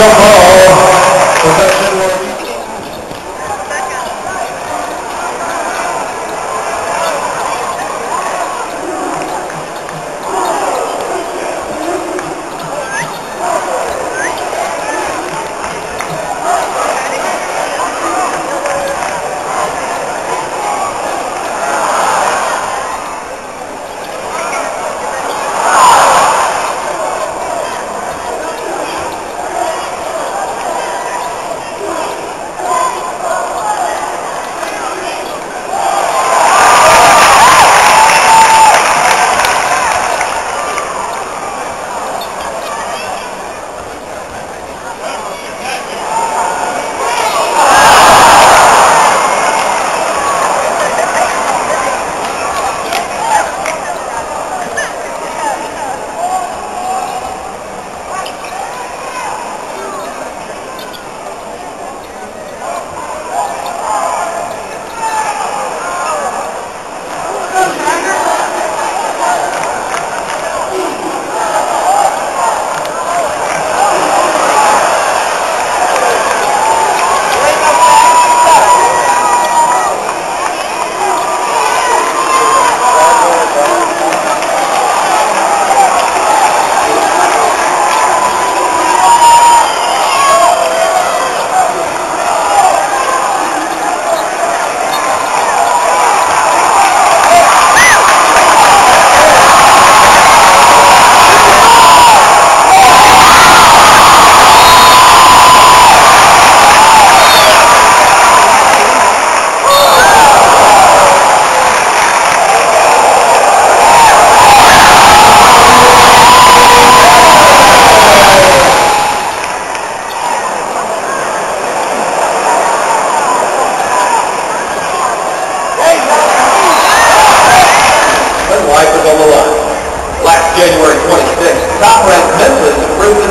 Bravo!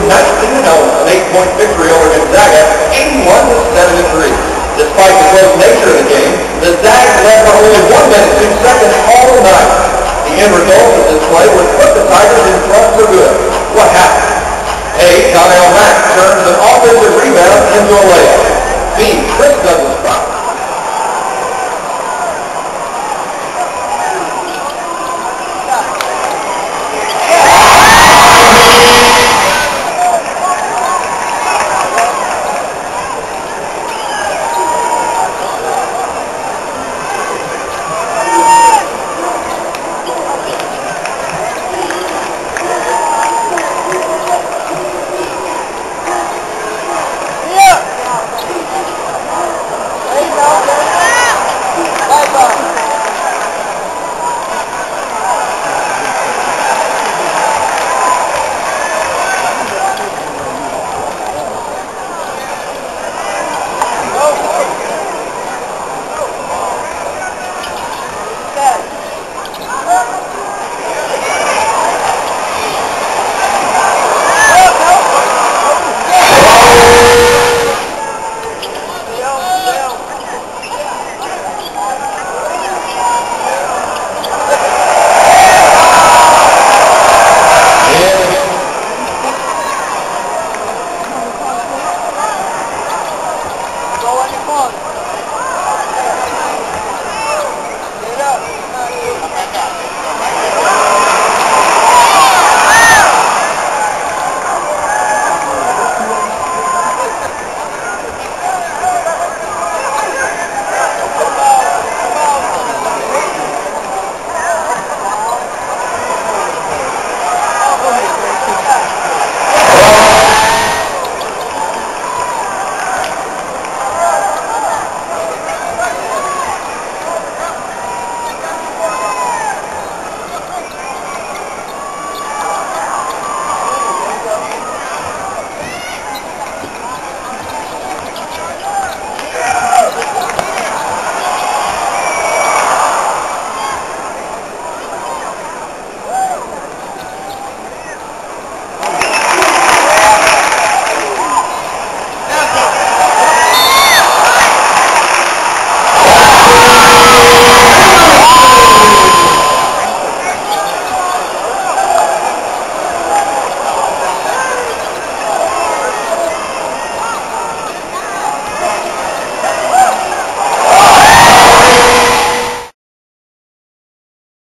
Improved to 19-0, an eight-point victory over Gonzaga, 81-73. Despite the close nature of the game, the Zags led only one minute two seconds all night. The end result of this play would put the Tigers in front for good. What happened? A. Doneal Mack